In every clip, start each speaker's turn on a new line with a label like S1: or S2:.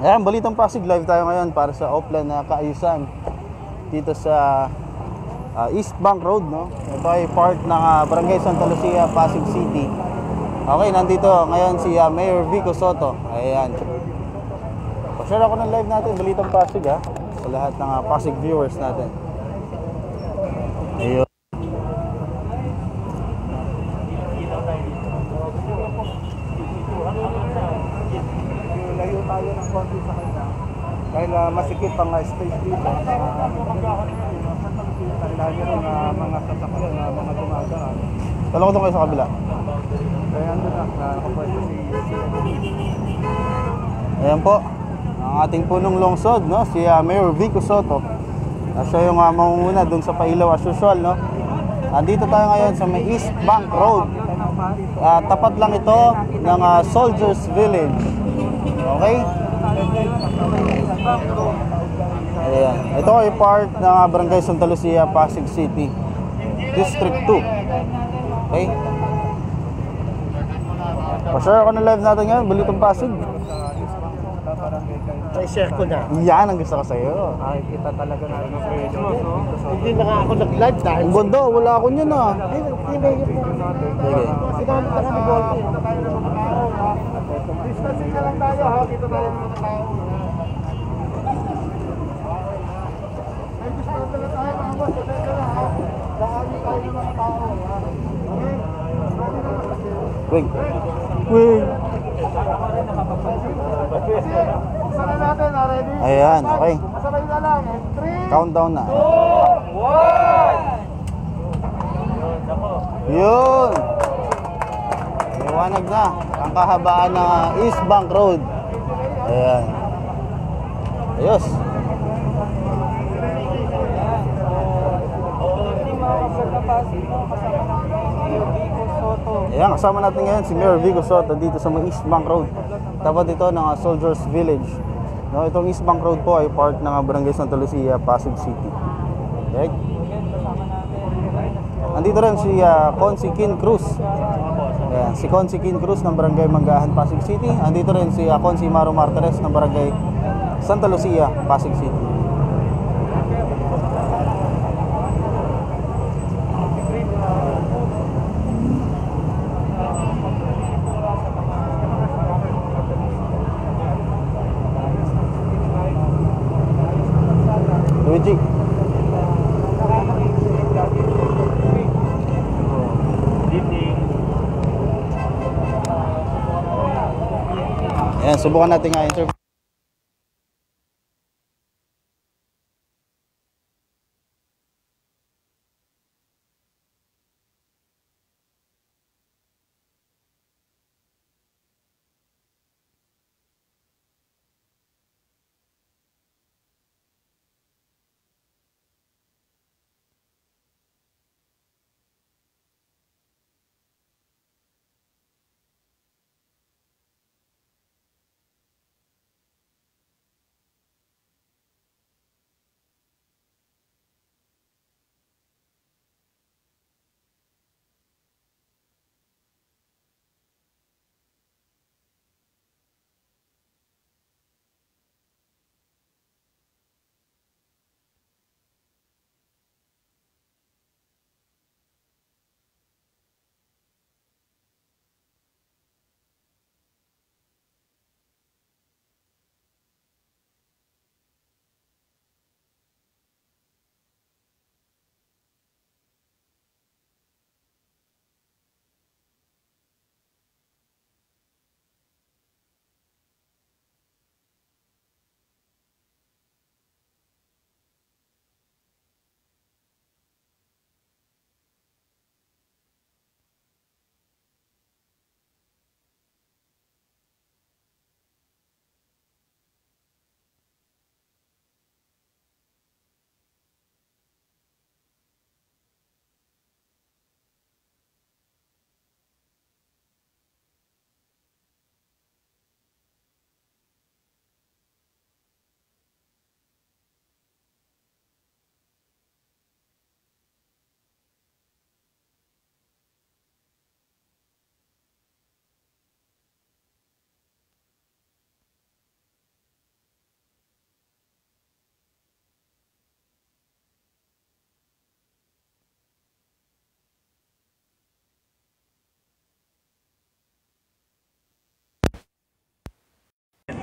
S1: Ayan, Balitang Pasig live tayo ngayon para sa offline na kaayusan dito sa ah, East Bank Road, no? Ito ay part ng ah, Barangay Santa Lucia, Pasig City. Okay, nandito ngayon si ah, Mayor Vico Soto. Ayan. Pa-share ako ng live natin, Balitang Pasig ha, sa lahat ng ah, Pasig viewers natin. Ayun.
S2: Layo tayo ng konti sa kanya. Dahil uh, masikip ang uh, space dito. Tandaan nyo rin uh, mga sasakyan, uh, mga dumadaan.
S1: Talo ko kayo sa kabila.
S2: Kaya ando na, uh, nakapwesto si
S1: Ayan po, ang ating punong lungsod, no? si ah, Mayor Vico Soto. Uh, siya yung uh, mamumuna dun sa Pailaw as usual. No? Andito tayo ngayon sa may East Bank Road. Ah, tapat lang ito ng ah, Soldiers Village. Okay? Ayan. Ito ay part ng ah, Barangay Santa Lucia, Pasig City. District 2. Okay? Pa-share ako ng live natin ngayon, Balitong Pasig.
S2: I-share ko na.
S1: Yan ang gusto ko sa'yo.
S2: Ay, kita talaga natin ang presyo.
S3: Hindi na nga ako nag-live dahil
S1: Ang ganda, wala ako niyan ah.
S3: Ay, hindi po?
S1: Sige.
S3: Sinamit na kami ball ko.
S2: Distancing na lang tayo ha, kita tayo ng mga tao. Ay, distancing na tayo mga boss, pasensya na ha. Baka tayo ng mga tao. Okay?
S1: Wing. Wing.
S2: Buksan na natin ha, ready?
S1: Ayan, okay.
S2: Masabay na lang. And three,
S1: Countdown na. Yun! Liwanag na. Ang kahabaan ng ah, East Bank Road. Ayan. Ayos. Ayan, kasama natin ngayon si Mayor Vico Soto dito sa may East Bank Road. Tapat ito ng ah, Soldiers Village. No, itong East Bank Road po ay part ng ah, Barangay Santa Lucia, Pasig City. Okay? Andito rin si uh, Consi Kin Cruz. Si Consi Kin Cruz ng Barangay Manggahan, Pasig City. Andito rin si uh, Consi Maro Martires ng Barangay Santa Lucia, Pasig City. Ayan, subukan natin nga interview.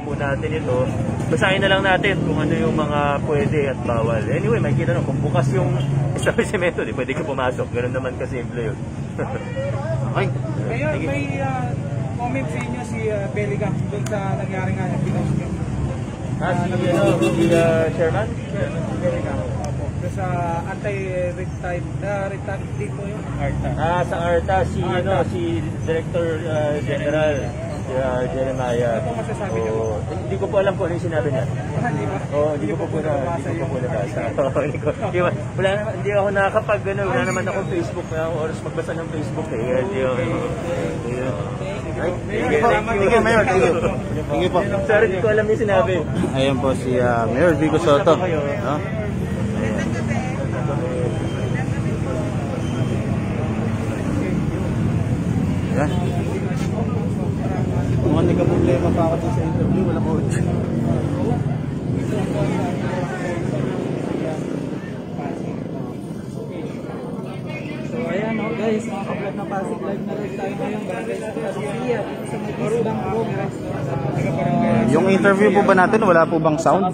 S4: Po natin ito. Basahin na lang natin kung ano yung mga pwede at bawal. Anyway, makikita nyo, kung bukas yung establishmento, di pwede ka pumasok. Ganun naman kasimple yun.
S1: Okay.
S5: Mayor, may ah, comment sa inyo si uh, Bellingham doon sa nangyari nga ng pinost niyo.
S4: ah, si, ano, si uh, Chairman?
S5: Bellingham. Doon sa anti-retard, uh, retard dito yung Arta.
S4: Ah, sa ARTA, si, ano, si Director uh, General uh, Jeremiah.
S5: Ano masasabi niyo?
S4: Oo. hindi ko po alam kung ano yung sinabi niya.
S5: Ah?
S4: Oo, hindi ko po po na, hindi ko po po nabasa. Oo, hindi ko, hindi, ko- wala naman, hindi ako nakakapag, ano, wala naman ako Facebook, wala akong oras magbasa ng Facebook eh. Yan, yun. Thank you, thank you.
S1: Thank you, Mayor. Thank you. Thank you po.
S4: Sorry, hindi ko alam yung sinabi.
S1: Ayan po si ah, Mayor Vico Soto. No? Ayan. Kung hindi ka problema pa ako sa interview, wala ko.
S5: So ayan oh, guys, mga kablog na Pasig Live na rin tayo ngayon. Sa Pasukia, sa Room Restaurant.
S1: Yung interview po ba natin, wala po bang sound?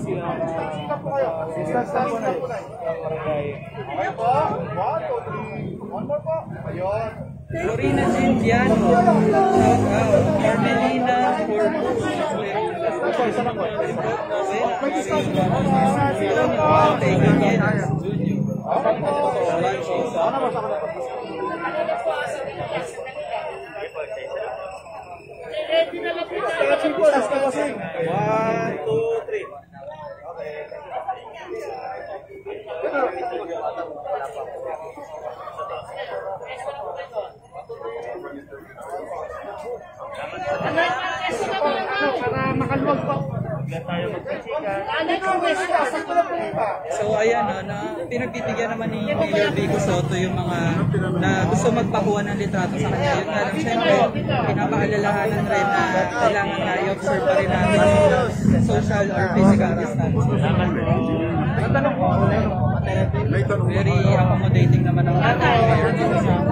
S5: Florina Gindiano. Shout out. Carmelina One, two, three. So ayan no, na pinagbibigyan naman ni Mayor Vico Soto yung mga na gusto magpakuha ng litrato sa kanya. Yun nga lang, syempre, pinapaalalahanan rin na kailangan na i-observe pa rin natin yung social or physical distancing. Matanong ko, very accommodating naman ang Mayor Vico Soto.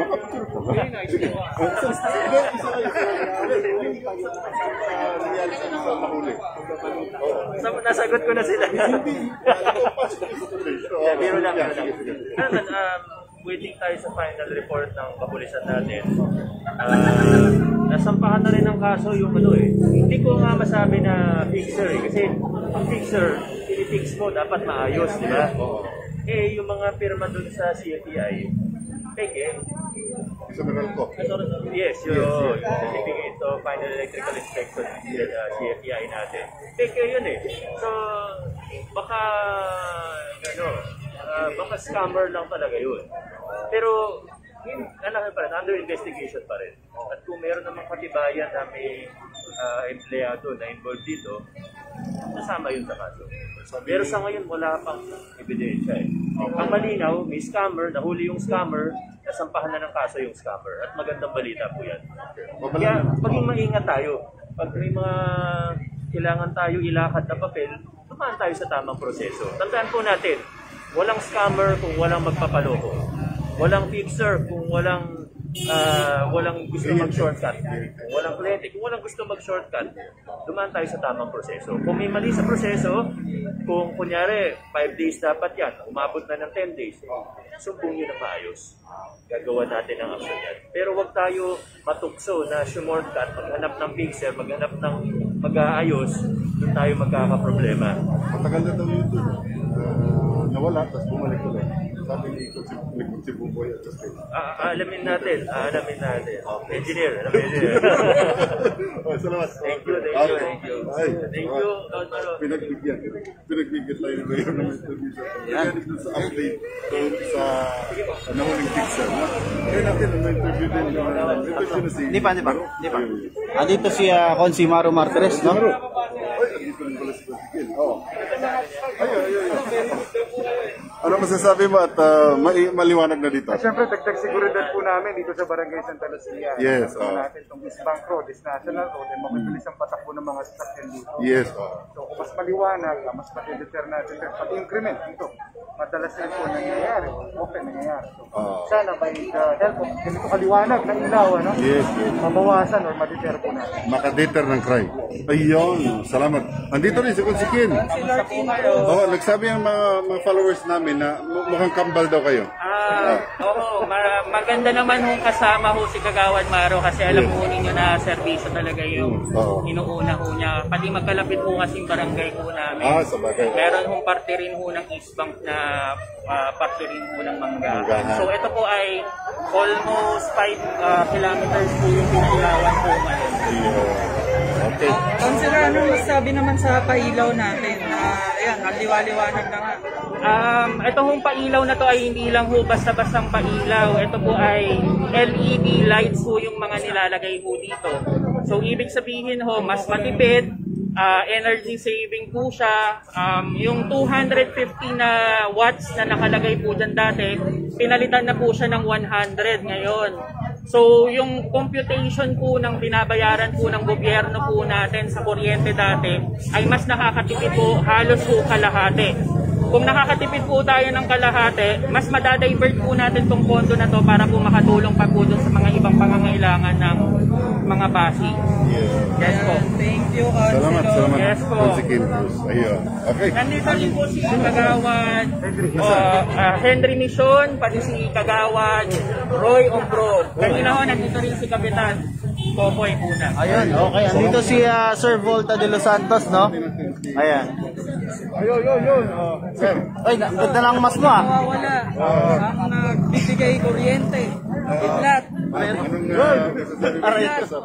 S2: isa sa mahuli. Oh.
S4: Sa- Nasagot ko na sila.
S2: Hindi.
S4: Yeah, biro lang, biro lang. naman, um, waiting tayo sa final report ng kapulisan natin. Ah, nasampahan na rin ng kaso yung ano eh. Hindi ko nga masabi na fixer eh. Kasi ang fixer, pinifix mo, dapat maayos, di ba? Eh, yung mga pirma dun sa CFEI, peke.
S2: Na lang ko.
S4: Yes, yung yung certificate of final electrical inspection uh, CFEI natin. Peke yun eh. So, baka, ano, ah, baka scammer lang talaga yun. Pero, in, ano pa rin, under investigation pa rin. At kung meron namang katibayan na may ah, empleyado na involved dito, kasama yun sa kaso. Pero sa ngayon, wala pang ebidensya eh. Ang malinaw, may scammer, nahuli yung scammer, nasampahan na ng kaso yung scammer. At magandang balita po yan. Kaya maging maingat tayo. Pag may mga kailangan tayo ilakad na papel, tumaan tayo sa tamang proseso. Tandaan po natin, walang scammer kung walang magpapaloko. Walang fixer kung walang ah, walang gusto mag-shortcut. Kung walang kliyente, kung walang gusto mag-shortcut, dumaan tayo sa tamang proseso. Kung may mali sa proseso, kung kunyari 5 days dapat yan, umabot na ng 10 days, sumbong nyo ng maayos. Gagawa natin ang action yan. Pero wag tayo matukso na shortcut, maghanap ng fixer, maghanap ng mag-aayos, doon tayo magkakaproblema.
S2: Matagal na daw yun dun. Ah, nawala, tapos bumalik ulit. Sabi ni Kutsi, Buboy at tapos
S4: Ah, ah, alamin natin, ah, alamin natin. Engineer, alamin engineer.
S2: Oh, salamat.
S4: Thank you, thank you, thank you.
S2: Ay,
S4: Thank you, Don Maro.
S2: Pinagbigyan. Pinagbigyan tayo ni Mayor ng interview sa Yan. sa update sa nahuling pizza. Kaya natin ang interview din. uh, Interview na si...
S1: Hindi pa, hindi pa. Hindi pa. Andito si uh, Consi Maro Martires, no
S2: andito rin pala si Consigil. Oo. Ayun, ayun, ayun. Ano masasabi mo at uh, mai- maliwanag na dito?
S6: Siyempre, dagdag seguridad po namin dito sa Barangay Santa Lucia.
S2: Yes, oh.
S6: natin itong East Bank Road, is National Road, ay mabilis ang patakbo ng mga sasakyan dito.
S2: Yes. oh.
S6: So, kung mas maliwanag, mas matideter natin. Pero pag increment dito, madalas rin po nangyayari. Often nangyayari. So,
S2: Oh.
S6: sana by the help of ganito kaliwanag ng ilaw, ano?
S2: Yes, yes.
S6: mabawasan or maditer po natin.
S2: Makadeter ng crime. Ayun, salamat. Andito rin si Consigil. Oo, nagsabi ang mga, mga followers namin na mu- mukhang kambal daw kayo.
S7: Ah, oo, ma- maganda naman hong kasama ho si Kagawan Maro kasi alam
S2: Yes.
S7: ninyo na serbisyo talaga yung
S2: Oo.
S7: inuuna ho niya. Pati magkalapit ho kasing barangay ho namin.
S2: Ah, sa bagay.
S7: Meron hong parte rin ho ng East Bank na ah, parte rin ho ng Mangga.
S2: Manggahan.
S7: So ito po ay almost 5 kilometers po yung pinailawan po ngayon.
S2: Okay.
S5: Consider, ano masabi naman sa pailaw natin? Na, ayan, ang liwa-liwanag na nga.
S7: Um, ito hong pailaw na to ay hindi lang ho basta-bastang pailaw. Ito po ay LED lights ho yung mga nilalagay ho dito. So, ibig sabihin ho, mas matipid, ah, energy saving po siya. Um, yung 250 na watts na nakalagay po dyan dati, pinalitan na po siya ng 100 ngayon. So, yung computation po ng binabayaran po ng gobyerno po natin sa kuryente dati ay mas nakakatipid po halos po kalahati. Kung nakakatipid po tayo ng kalahati, mas madadivert po natin tong pondo na to para po makatulong pa po sa mga ibang pangangailangan ng mga basi. Yes po.
S5: Thank you, Consider.
S2: Salamat, salamat.
S7: Yes po.
S2: Consigil Cruz. Ayun. Okay.
S7: Nandito rin po si Kagawad, uh, uh, Henry Mission, pati si Kagawad, Roy Ombro. Kanina ho, nandito rin si Kapitan Popoy Puna.
S1: Ayun, okay. Andito si ah, Sir Volta de Los Santos, no? Ayan.
S2: Ayun, yun, yun. Oh, sir.
S1: Ay, na- ganda lang mas mo, ah.
S5: Nawawala. Ang nagbibigay kuryente. Kidlat.
S2: Uh, dito, sir?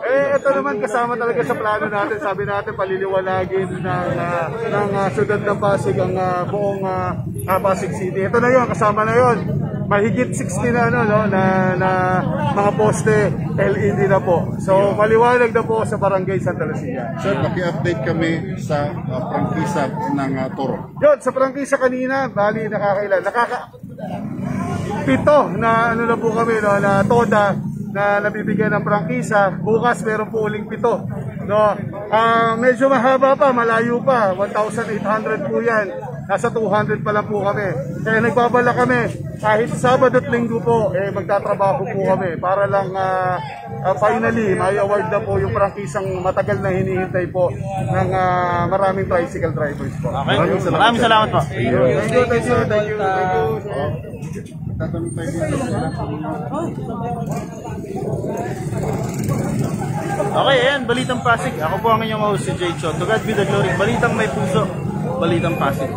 S6: Eh, ito naman kasama talaga sa plano natin. Sabi natin, paliliwanagin ng, uh, ng uh, syudad ng Pasig ang uh, buong uh, uh, Pasig City. Ito na yun, kasama na yun. Mahigit 60 na, ano, no, na, na mga poste LED na po. So, maliwanag na po sa Barangay Santa Lucia.
S2: Sir, paki-update kami sa uh, prangkisa ng uh, Toro.
S6: Yun, sa prangkisa kanina, bali nakakailan. Nakaka... Pito na ano na po kami, no, na toda na nabibigyan ng prangkisa. Bukas meron po uling pito. No, ah medyo mahaba pa, malayo pa. 1,800 po yan. Nasa 200 pa lang po kami. Kaya nagbabala kami, kahit Sabado at Linggo po, eh, magtatrabaho po kami para lang ah, ah, finally may award na po yung prangkisang matagal na hinihintay po ng ah, maraming tricycle drivers po.
S1: Okay. Maraming salamat po.
S6: Thank you, thank you, thank you, thank you.
S2: Tatanong tayo dito.
S1: Okay, ayan, Balitang Pasig. Ako po ang inyong host si Jay Cho. To God be the glory. Balitang may puso, Balitang Pasig.